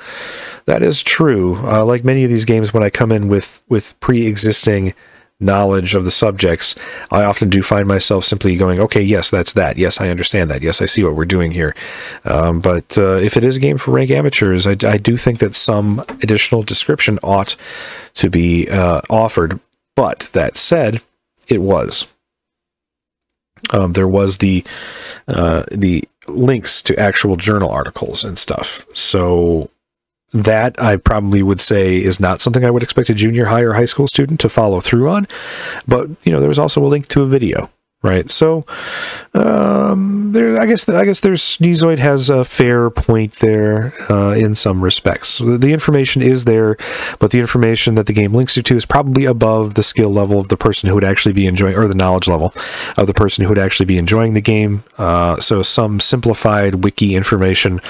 S1: That is true. Uh, like many of these games, when I come in with with pre-existing knowledge of the subjects, I often do find myself simply going, "Okay, yes, that's that. Yes, I understand that. Yes, I see what we're doing here." Um, but uh, if it is a game for rank amateurs, I, I, do think that some additional description ought to be uh, offered. But that said, it was. Um, there was the uh, the links to actual journal articles and stuff. So that I probably would say is not something I would expect a junior high or high school student to follow through on. But you know, there was also a link to a video right? So, um, there, I guess, I guess there's Nezoid has a fair point there uh, in some respects. The information is there, but the information that the game links you to is probably above the skill level of the person who would actually be enjoying, or the knowledge level of the person who would actually be enjoying the game. Uh, so, some simplified wiki information.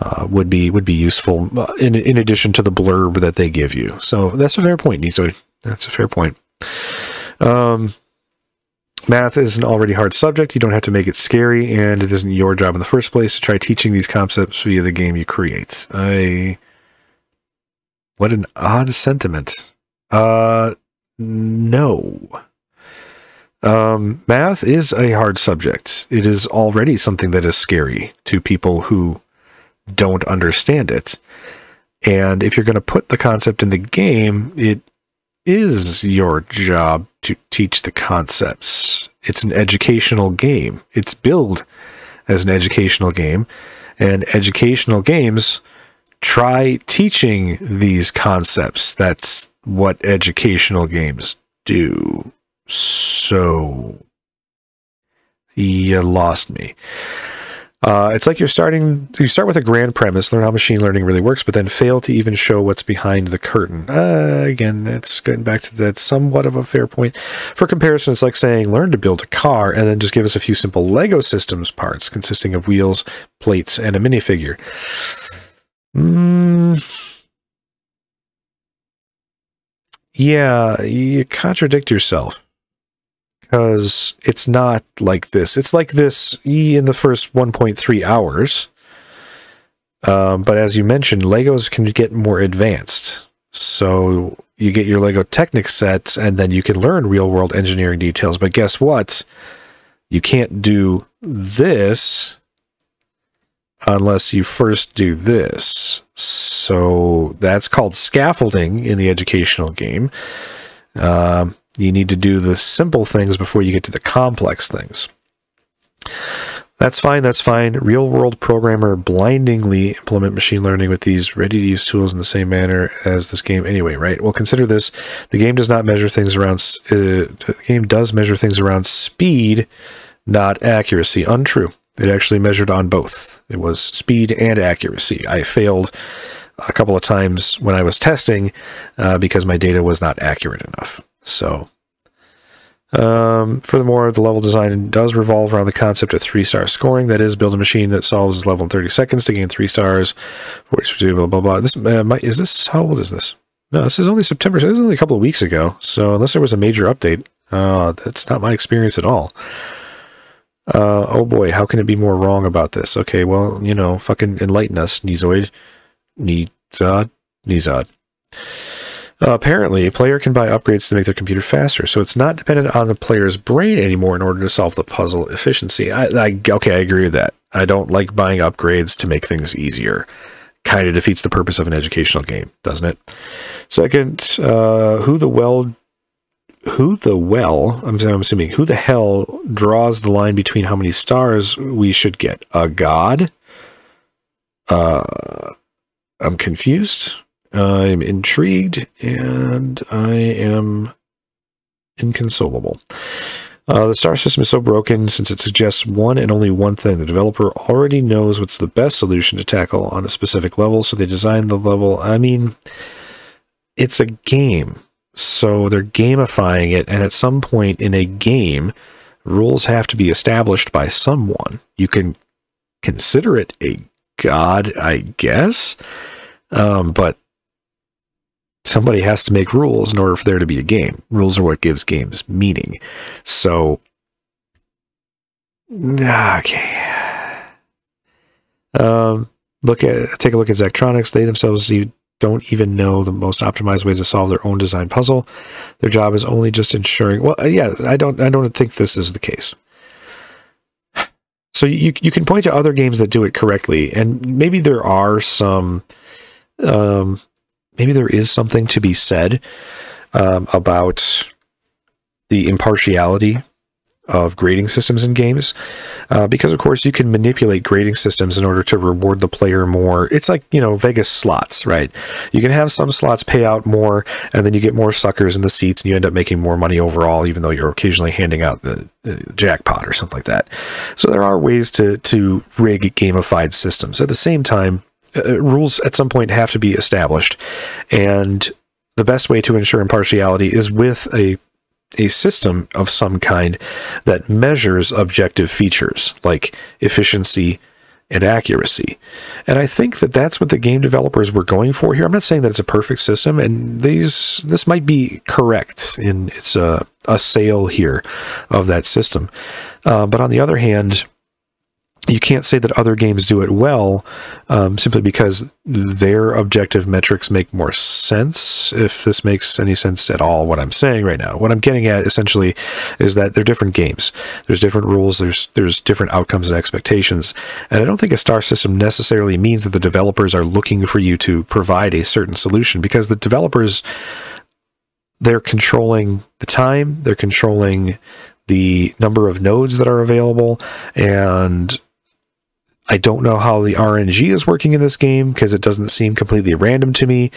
S1: Uh, would be would be useful uh, in in addition to the blurb that they give you. So that's a fair point, Nezoid. That's a fair point. Um, Math is an already hard subject. You don't have to make it scary, and it isn't your job in the first place to try teaching these concepts via the game you create. I. What an odd sentiment. Uh, no. Um, math is a hard subject. It is already something that is scary to people who don't understand it. And if you're going to put the concept in the game, it is your job to teach the concepts. It's an educational game. It's billed as an educational game, and educational games try teaching these concepts. That's what educational games do. So, you lost me. Uh, it's like you're starting, you start with a grand premise, learn how machine learning really works, but then fail to even show what's behind the curtain. Uh, again, that's getting back to that somewhat of a fair point. For comparison, it's like saying learn to build a car and then just give us a few simple Lego systems parts consisting of wheels, plates, and a minifigure. Mm. Yeah, you contradict yourself because it's not like this. It's like this in the first 1.3 hours. Um, but as you mentioned, Legos can get more advanced. So you get your Lego Technic sets, and then you can learn real world engineering details. But guess what? You can't do this unless you first do this. So that's called scaffolding in the educational game. Um, you need to do the simple things before you get to the complex things. That's fine, that's fine. Real world programmer blindingly implement machine learning with these ready to use tools in the same manner as this game anyway, right? Well, consider this. The game does not measure things around, uh, the game does measure things around speed, not accuracy. Untrue. It actually measured on both. It was speed and accuracy. I failed a couple of times when I was testing uh, because my data was not accurate enough. So, um, furthermore, the level design does revolve around the concept of three star scoring. That is, build a machine that solves this level in 30 seconds to gain three stars. Blah blah blah. This uh, is this how old is this? No, this is only September. This is only a couple of weeks ago. So unless there was a major update, uh, that's not my experience at all. Uh, oh boy, how can it be more wrong about this? Okay, well, you know, fucking enlighten us, Nezoid. Nizad? Nizad. Apparently, a player can buy upgrades to make their computer faster, so it's not dependent on the player's brain anymore in order to solve the puzzle efficiency. I, I okay, I agree with that. I don't like buying upgrades to make things easier. Kind of defeats the purpose of an educational game, doesn't it? Second, uh, who the well, who the well? I'm, I'm assuming who the hell draws the line between how many stars we should get? A god? Uh, I'm confused. I'm intrigued and I am inconsolable. Uh, the star system is so broken since it suggests one and only one thing. The developer already knows what's the best solution to tackle on a specific level, so they designed the level. I mean, it's a game, so they're gamifying it, and at some point in a game, rules have to be established by someone. You can consider it a god, I guess, um, but somebody has to make rules in order for there to be a game. Rules are what gives games meaning. So okay. Um, look at take a look at Zachtronics. They themselves don't even know the most optimized ways to solve their own design puzzle. Their job is only just ensuring. Well, yeah, I don't. I don't think this is the case. So you you can point to other games that do it correctly, and maybe there are some. Um, maybe there is something to be said um, about the impartiality of grading systems in games. Uh, because of course you can manipulate grading systems in order to reward the player more. It's like you know vegas slots right? You can have some slots pay out more and then you get more suckers in the seats and you end up making more money overall even though you're occasionally handing out the, the jackpot or something like that. So there are ways to to rig gamified systems. At the same time uh, rules at some point have to be established and the best way to ensure impartiality is with a a system of some kind that measures objective features like efficiency and accuracy. And I think that that's what the game developers were going for here. I'm not saying that it's a perfect system, and these this might be correct in it's a, a sale here of that system. Uh, but on the other hand, you can't say that other games do it well um, simply because their objective metrics make more sense. If this makes any sense at all, what I'm saying right now, what I'm getting at essentially is that they're different games. There's different rules. There's there's different outcomes and expectations. And I don't think a star system necessarily means that the developers are looking for you to provide a certain solution because the developers they're controlling the time. They're controlling the number of nodes that are available and I don't know how the RNG is working in this game because it doesn't seem completely random to me,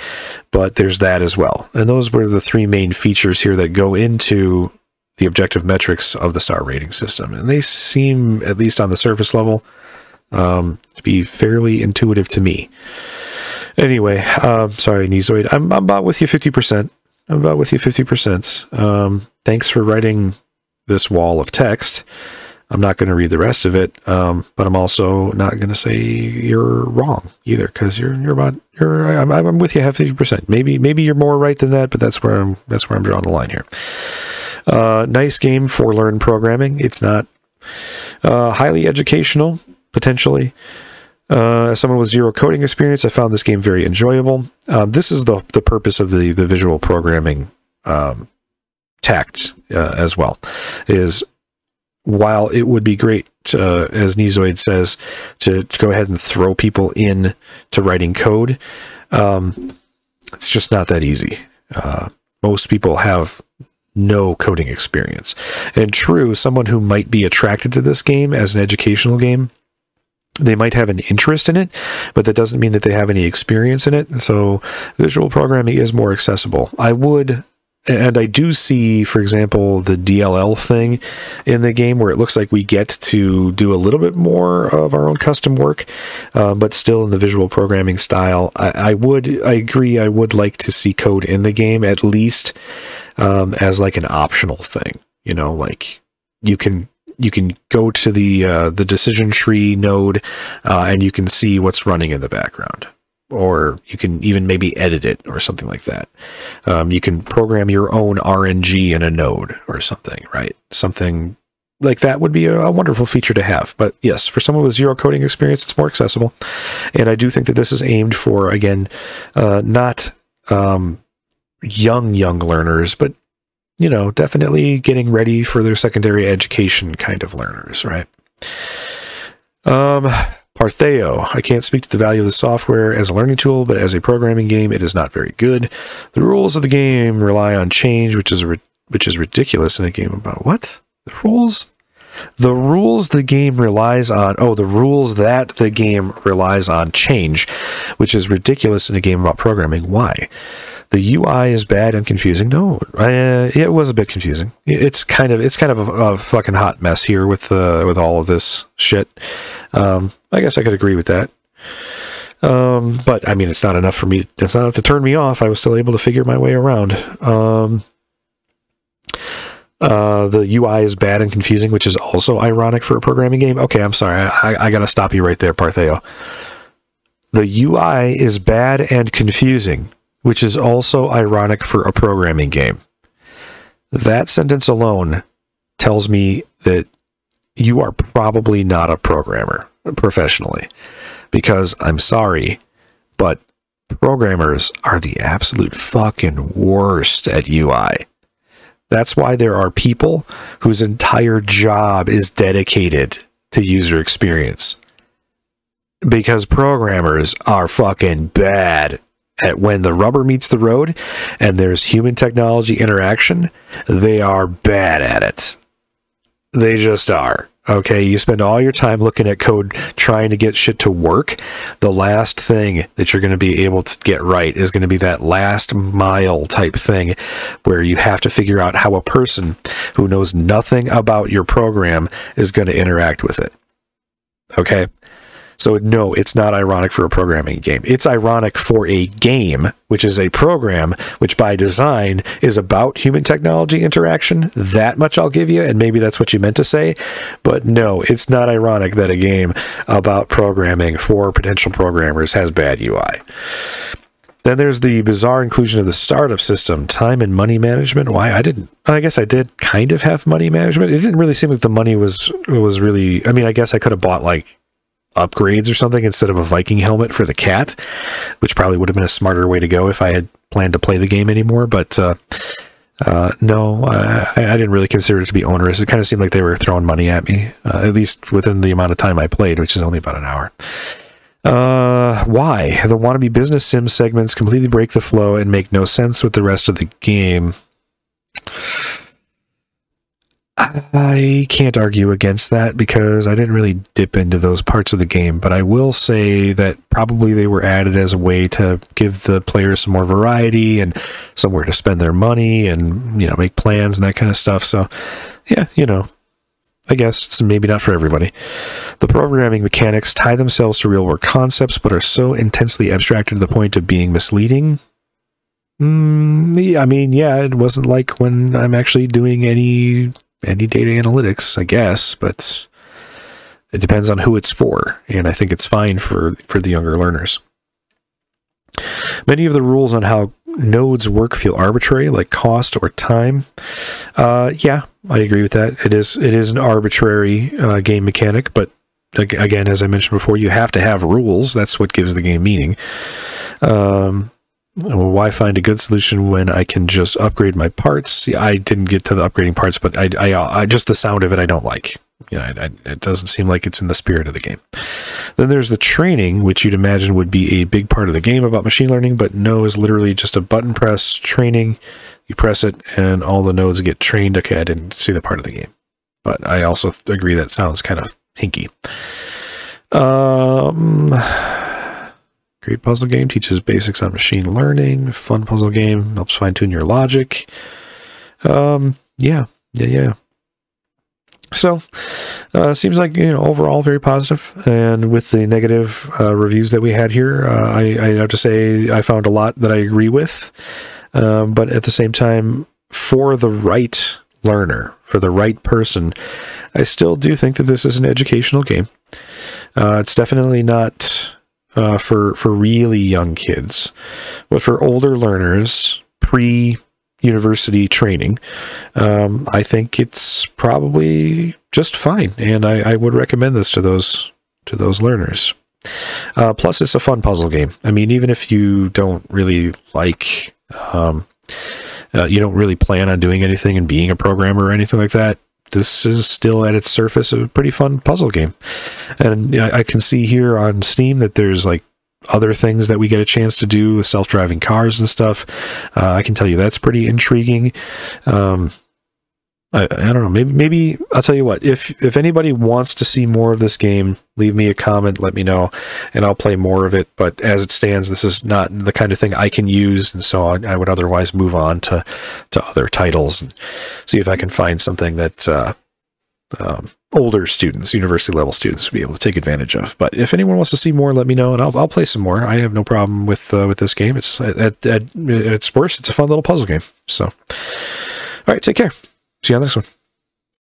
S1: but there's that as well. And those were the three main features here that go into the objective metrics of the star rating system. And they seem, at least on the surface level, um, to be fairly intuitive to me. Anyway, um, sorry, Nezoid. I'm, I'm about with you 50%. I'm about with you 50%. Um, thanks for writing this wall of text. I'm not going to read the rest of it, um, but I'm also not going to say you're wrong either because you're you're about you're I'm, I'm with you half fifty percent. Maybe maybe you're more right than that, but that's where I'm that's where I'm drawing the line here. Uh, nice game for learn programming. It's not uh, highly educational potentially. Uh, as someone with zero coding experience, I found this game very enjoyable. Um, this is the the purpose of the the visual programming um, tact uh, as well. Is while it would be great, uh, as Nezoid says, to, to, go ahead and throw people in to writing code, um, it's just not that easy. Uh, most people have no coding experience. And true, someone who might be attracted to this game as an educational game, they might have an interest in it, but that doesn't mean that they have any experience in it. So visual programming is more accessible. I would and I do see, for example, the DLL thing in the game where it looks like we get to do a little bit more of our own custom work, um, but still in the visual programming style. I, I, would, I agree, I would like to see code in the game at least um, as like an optional thing. You know, like you can you can go to the uh, the decision tree node uh, and you can see what's running in the background or you can even maybe edit it or something like that. Um, you can program your own RNG in a node or something, right? Something like that would be a, wonderful feature to have. But yes, for someone with zero coding experience, it's more accessible. And I do think that this is aimed for, again, uh, not um, young, young learners, but, you know, definitely getting ready for their secondary education kind of learners, right? Um, Partheo. I can't speak to the value of the software as a learning tool, but as a programming game, it is not very good. The rules of the game rely on change, which is which is ridiculous in a game about what? The rules? The rules the game relies on. Oh, the rules that the game relies on change, which is ridiculous in a game about programming. Why? the UI is bad and confusing. No, uh, it was a bit confusing. It's kind of it's kind of a, a fucking hot mess here with uh, with all of this shit. Um, I guess I could agree with that. Um, but I mean, it's not enough for me. It's not enough to turn me off. I was still able to figure my way around. Um, uh, the UI is bad and confusing, which is also ironic for a programming game. Okay, I'm sorry. I, I, I got to stop you right there, Partheo. The UI is bad and confusing, which is also ironic for a programming game. That sentence alone tells me that you are probably not a programmer professionally because I'm sorry, but programmers are the absolute fucking worst at UI. That's why there are people whose entire job is dedicated to user experience. Because programmers are fucking bad at when the rubber meets the road and there's human technology interaction, they are bad at it. They just are. Okay, you spend all your time looking at code trying to get shit to work. The last thing that you're going to be able to get right is going to be that last mile type thing where you have to figure out how a person who knows nothing about your program is going to interact with it. Okay? So, no, it's not ironic for a programming game. It's ironic for a game, which is a program, which by design is about human technology interaction. That much I'll give you, and maybe that's what you meant to say. But no, it's not ironic that a game about programming for potential programmers has bad UI. Then there's the bizarre inclusion of the startup system, time and money management. Why I didn't? I guess I did kind of have money management. It didn't really seem like the money was was really. I mean, I guess I could have bought like upgrades or something instead of a Viking helmet for the cat, which probably would have been a smarter way to go if I had planned to play the game anymore. But uh, uh, no, I, I, didn't really consider it to be onerous. It kind of seemed like they were throwing money at me, uh, at least within the amount of time I played, which is only about an hour. Uh, why? The wannabe business sim segments completely break the flow and make no sense with the rest of the game. I can't argue against that because I didn't really dip into those parts of the game, but I will say that probably they were added as a way to give the players some more variety and somewhere to spend their money and, you know, make plans and that kind of stuff. So, yeah, you know, I guess it's maybe not for everybody. The programming mechanics tie themselves to real world concepts, but are so intensely abstracted to the point of being misleading. Mm, I mean, yeah, it wasn't like when I'm actually doing any any data analytics, I guess, but it depends on who it's for, and I think it's fine for for the younger learners. Many of the rules on how nodes work feel arbitrary, like cost or time. Uh, yeah, I agree with that. It is it is an arbitrary uh, game mechanic, but again, as I mentioned before, you have to have rules. That's what gives the game meaning. Um, well, why find a good solution when I can just upgrade my parts? I didn't get to the upgrading parts, but I, I, I just the sound of it I don't like. You know, I, I, it doesn't seem like it's in the spirit of the game. Then there's the training, which you'd imagine would be a big part of the game about machine learning, but no, is literally just a button press training. You press it, and all the nodes get trained. Okay, I didn't see the part of the game, but I also agree that sounds kind of hinky. Um Great puzzle game, teaches basics on machine learning. Fun puzzle game, helps fine tune your logic. Um, yeah, yeah, yeah. So, uh, seems like you know overall very positive. And with the negative uh, reviews that we had here, uh, I, I, have to say I found a lot that I agree with. Um, but at the same time, for the right learner, for the right person, I still do think that this is an educational game. Uh, it's definitely not uh, for for really young kids, but for older learners, pre university training, um, I think it's probably just fine, and I, I, would recommend this to those to those learners. Uh, plus, it's a fun puzzle game. I mean, even if you don't really like, um, uh, you don't really plan on doing anything and being a programmer or anything like that, this is still at its surface a pretty fun puzzle game. And I can see here on Steam that there's like other things that we get a chance to do with self-driving cars and stuff. Uh, I can tell you that's pretty intriguing. Um, I, I, don't know. Maybe maybe I'll tell you what. If if anybody wants to see more of this game, leave me a comment. Let me know, and I'll play more of it. But as it stands, this is not the kind of thing I can use, and so I, I would otherwise move on to to other titles and see if I can find something that uh, um, older students, university level students, would be able to take advantage of. But if anyone wants to see more, let me know, and I'll, I'll play some more. I have no problem with uh, with this game. It's at, at, at its worst, it's a fun little puzzle game. So, all right, take care. See you